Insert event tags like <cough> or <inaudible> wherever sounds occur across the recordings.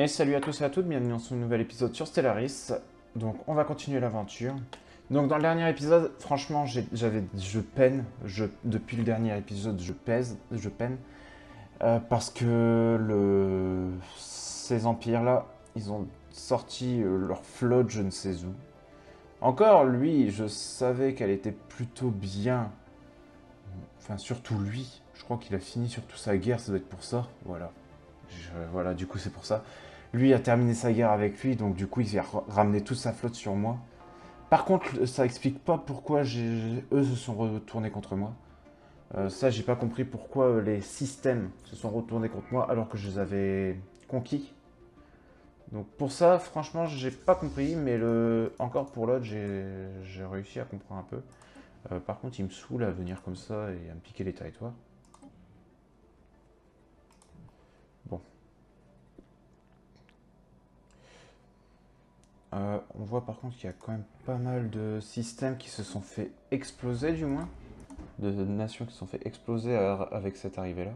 Et salut à tous et à toutes, bienvenue dans ce nouvel épisode sur Stellaris. Donc on va continuer l'aventure. Donc dans le dernier épisode, franchement, j'avais, je peine, je, depuis le dernier épisode, je pèse, je peine, euh, parce que ces empires-là, ils ont sorti euh, leur flotte, je ne sais où. Encore lui, je savais qu'elle était plutôt bien, enfin surtout lui. Je crois qu'il a fini surtout sa guerre, ça doit être pour ça. Voilà, voilà, du coup c'est pour ça. Lui a terminé sa guerre avec lui, donc du coup il a ramené toute sa flotte sur moi. Par contre, ça explique pas pourquoi eux se sont retournés contre moi. Euh, ça, j'ai pas compris pourquoi euh, les systèmes se sont retournés contre moi alors que je les avais conquis. Donc pour ça, franchement, j'ai pas compris, mais encore pour l'autre, j'ai réussi à comprendre un peu. Euh, par contre, il me saoule à venir comme ça et à me piquer les territoires. Euh, on voit par contre qu'il y a quand même pas mal de systèmes qui se sont fait exploser du moins. De nations qui se sont fait exploser avec cette arrivée-là.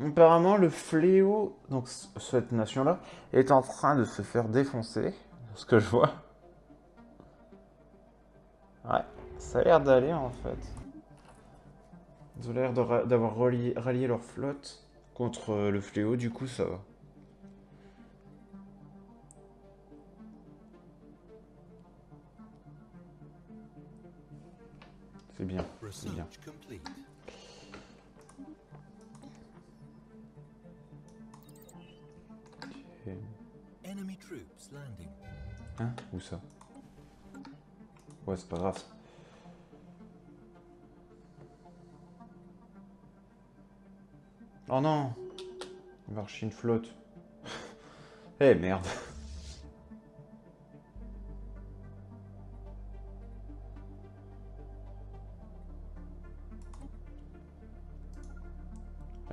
Apparemment, le fléau, donc cette nation-là, est en train de se faire défoncer, ce que je vois. Ouais, ça a l'air d'aller en fait. Ils ont l'air d'avoir rallié leur flotte contre le fléau, du coup ça va. C'est bien, c'est bien. Hein Où ça? Ouais, c'est pas grave. Oh non Il une flotte. <laughs> Eh merde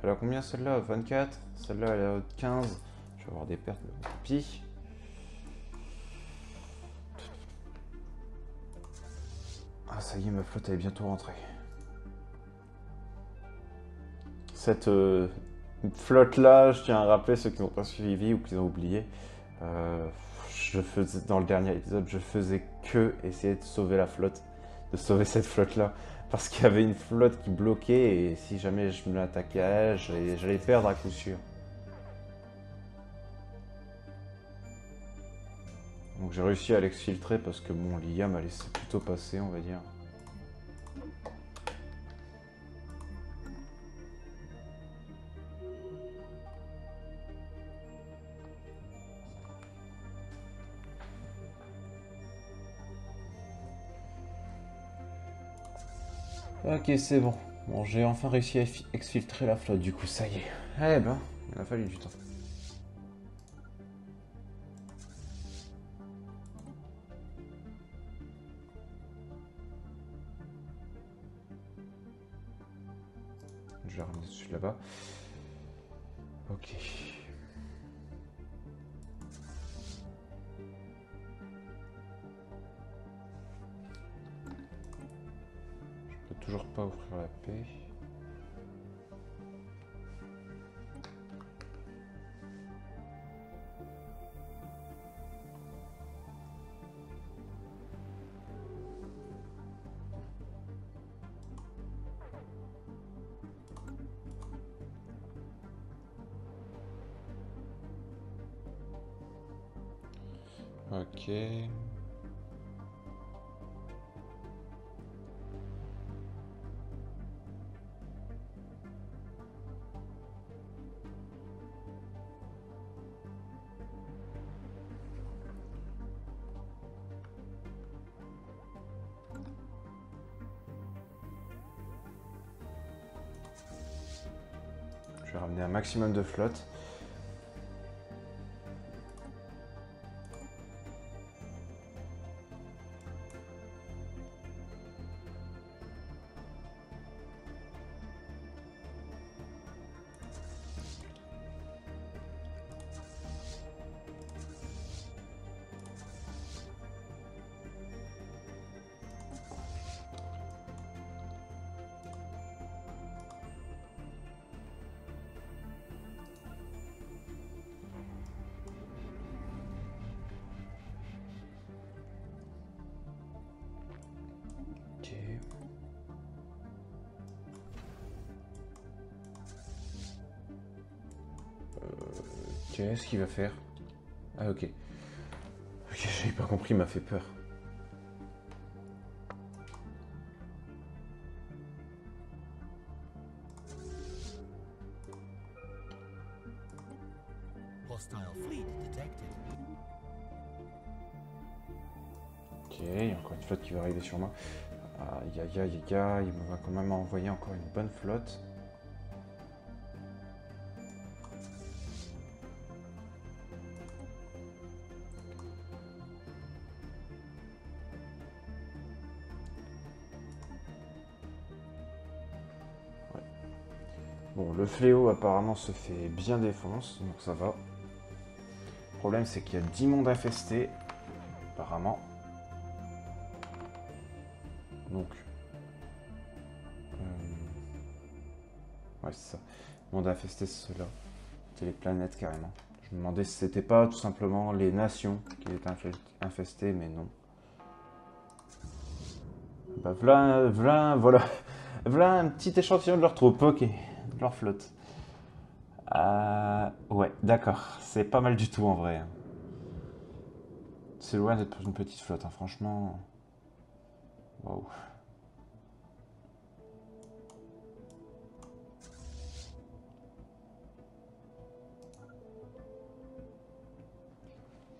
Elle a combien celle-là? 24 Celle-là elle a 15. Je vais avoir des pertes de pis. Ça y est, ma flotte elle est bientôt rentrée. Cette euh, flotte-là, je tiens à rappeler ceux qui n'ont pas suivi ou qui ont oublié. Euh, je faisais, dans le dernier épisode, je faisais que essayer de sauver la flotte, de sauver cette flotte-là. Parce qu'il y avait une flotte qui bloquait et si jamais je me l'attaquais j'allais perdre à coup sûr. Donc j'ai réussi à l'exfiltrer parce que bon, l'IA m'a laissé plutôt passer, on va dire. Ok, c'est bon. Bon, j'ai enfin réussi à exfiltrer la flotte, du coup, ça y est. Eh ben, il a fallu du temps. Je vais ramener celui là-bas. Ok. Pas offrir la paix. Ok. Vais ramener un maximum de flotte. Qu'est-ce qu'il va faire Ah ok. Ok, j'avais pas compris, il m'a fait peur. Hostile fleet detected. Ok, il y a encore une flotte qui va arriver sur moi. Aïe aïe aïe aïe aïe, il va quand même envoyer encore une bonne flotte. Le fléau apparemment se fait bien défonce, donc ça va. Le problème c'est qu'il y a 10 mondes infestés, apparemment. Donc. euh, Ouais, c'est ça. Monde infesté, c'est ceux-là. C'est les planètes carrément. Je me demandais si c'était pas tout simplement les nations qui étaient infe- infestées, mais non. Bah, voilà, voilà. Voilà un petit échantillon de leur troupe, ok. Leur flotte. Euh, ouais, d'accord. C'est pas mal du tout en vrai. C'est loin d'être une petite flotte, hein, franchement. Waouh.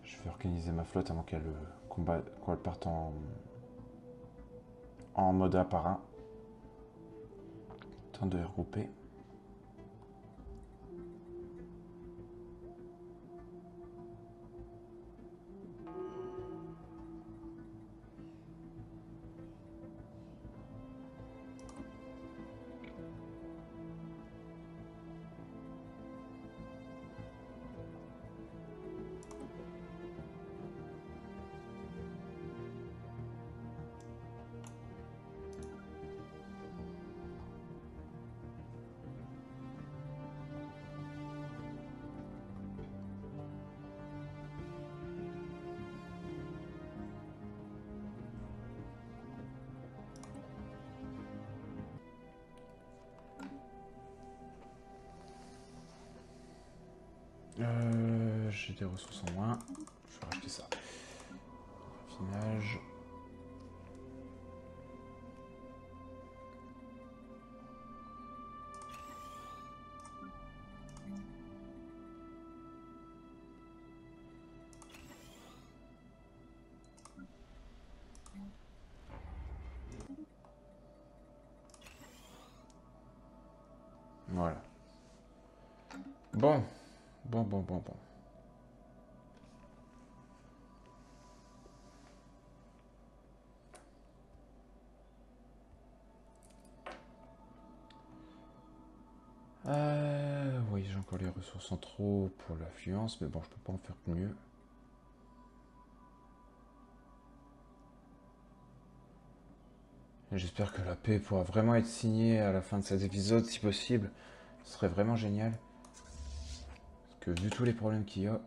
Je vais organiser ma flotte avant qu'elle euh, combat, qu'elle parte en, en mode un par un. Temps de regrouper. Euh, J'ai des ressources en moins. Je vais racheter ça. Raffinage. Voilà. Bon. Bon, bon, bon, bon. Euh, oui, j'ai encore les ressources en trop pour l'affluence, mais bon, je peux pas en faire mieux. J'espère que la paix pourra vraiment être signée à la fin de cet épisode, si possible. Ce serait vraiment génial. Que vu tous les problèmes qu'il y a...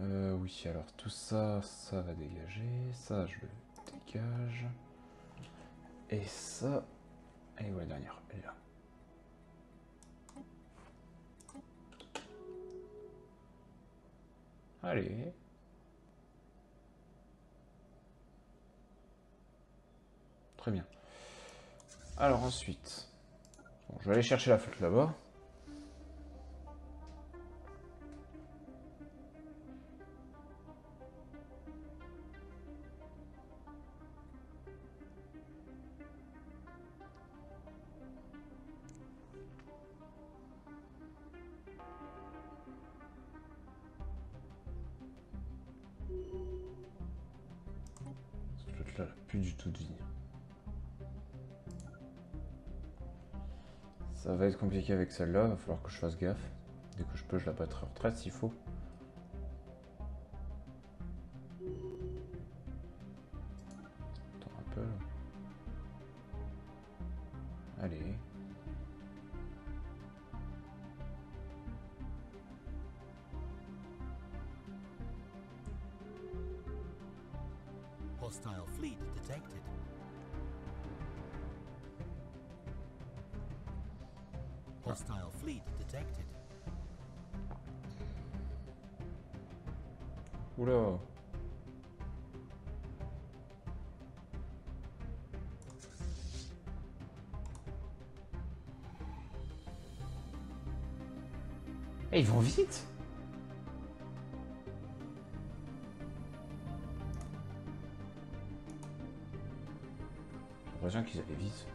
Euh, oui, alors tout ça, ça va dégager. Ça, je le dégage. Et ça... Et la dernière, là. Allez. Très bien. Alors ensuite... Je vais aller chercher la flotte là-bas. Plus du tout de vie. Ça va être compliqué avec celle-là, va falloir que je fasse gaffe. Dès que je peux, je la battrai en retraite s'il faut. Hostile fleet detected. Oula. Eh, ils vont vite J'ai qu'ils allaient vite.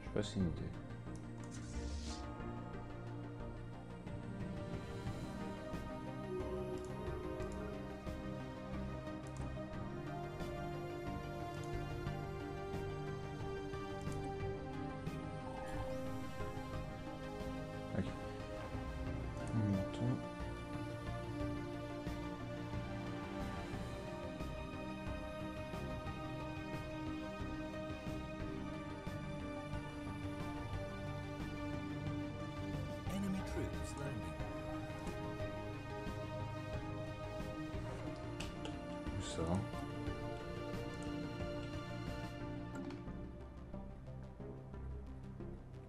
Je sais pas si une.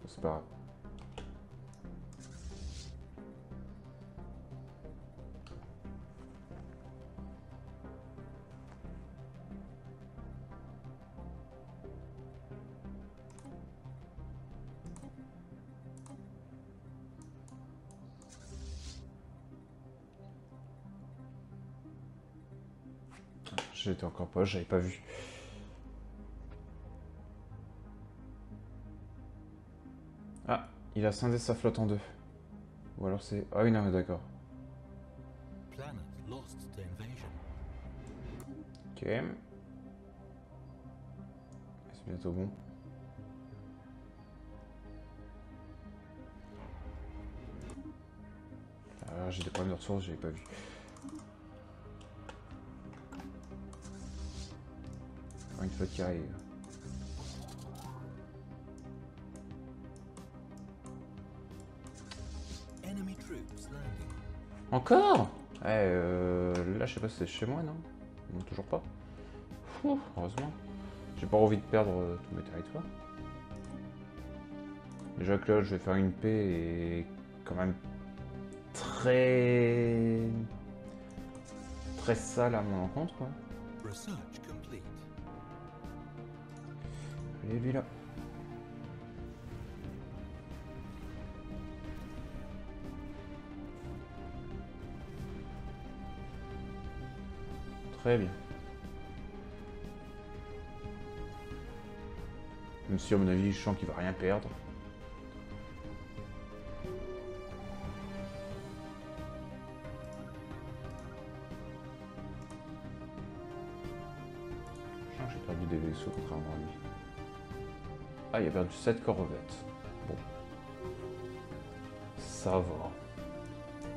Où ça va J'étais encore pas, j'avais pas vu. Ah, il a scindé sa flotte en deux. Ou alors c'est... Ah oui, non, mais d'accord. Ok. C'est bientôt bon. Ah, j'ai des problèmes de ressources, j'avais pas vu. Une flotte qui arrive. Enemy troops landing. Encore? Eh, euh, là, je sais pas si c'est chez moi, non? Non, toujours pas. Heureusement. J'ai pas envie de perdre euh, tous mes territoires. Déjà que là, je vais faire une paix et quand même très... très sale à mon encontre, quoi. Là. Très bien. Même si à mon avis, je sens qu'il va rien perdre. Ah, il a perdu 7 corvettes. Bon. Ça va.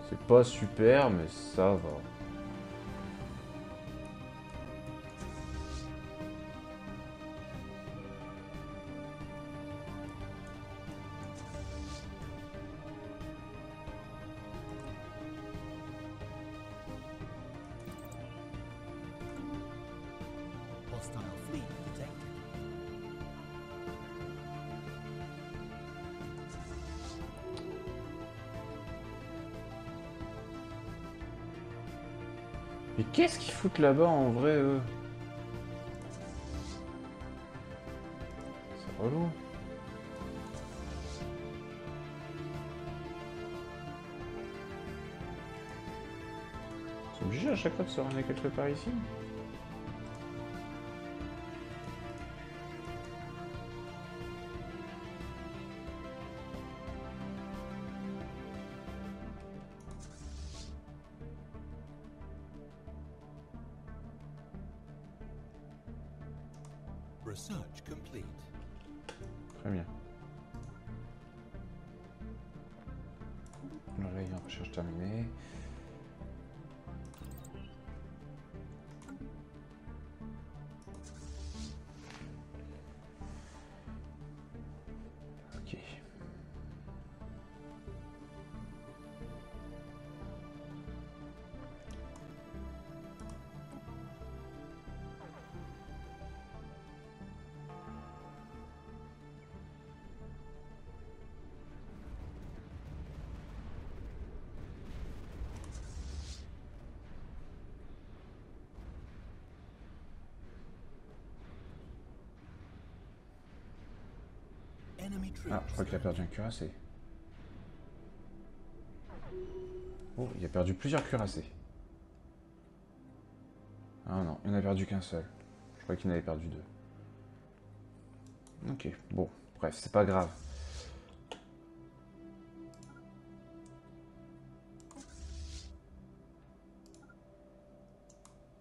C'est pas super, mais ça va. Mais qu'est-ce qu'ils foutent là-bas en vrai, eux? C'est relou. Ils sont obligés à chaque fois de se ramener quelque part ici Ah, je crois qu'il a perdu un cuirassé. Oh, il a perdu plusieurs cuirassés. Ah non, il n'en a perdu qu'un seul. Je crois qu'il en avait perdu deux. Ok, bon, bref, c'est pas grave.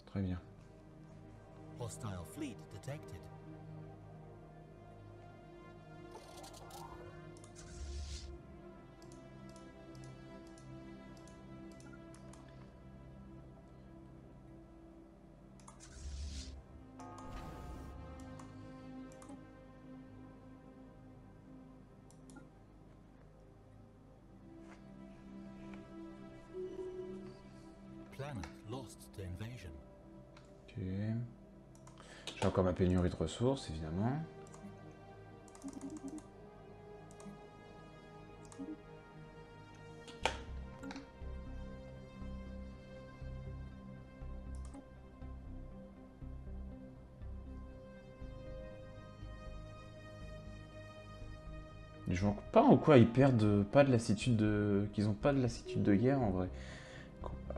Très bien. Hostile fleet detected. Ok. J'ai encore ma pénurie de ressources, évidemment. Je vois pas en quoi ils perdent pas de lassitude de. qu'ils ont pas de lassitude de guerre en vrai.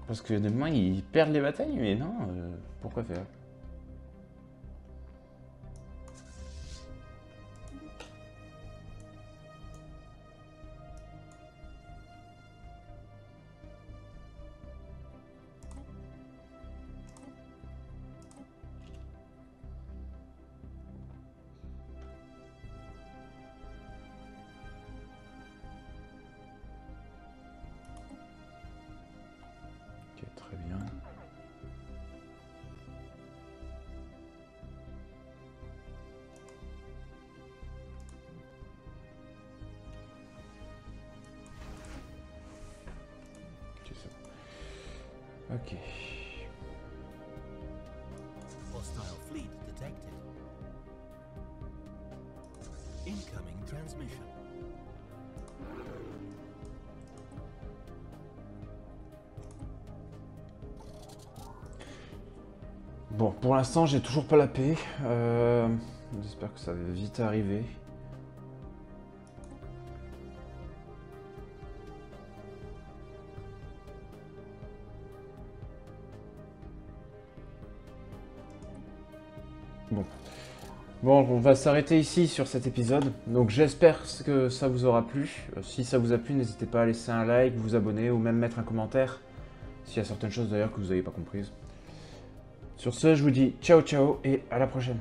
Parce que demain ils perdent les batailles, mais non, euh, pourquoi faire? Ok. Hostile fleet detected. Incoming transmission. Bon, pour l'instant, j'ai toujours pas la paix. Euh, J'espère que ça va vite arriver. Bon, on va s'arrêter ici sur cet épisode. Donc j'espère que ça vous aura plu. Euh, Si ça vous a plu, n'hésitez pas à laisser un like, vous abonner ou même mettre un commentaire. S'il y a certaines choses d'ailleurs que vous n'avez pas comprises. Sur ce, je vous dis ciao ciao et à la prochaine.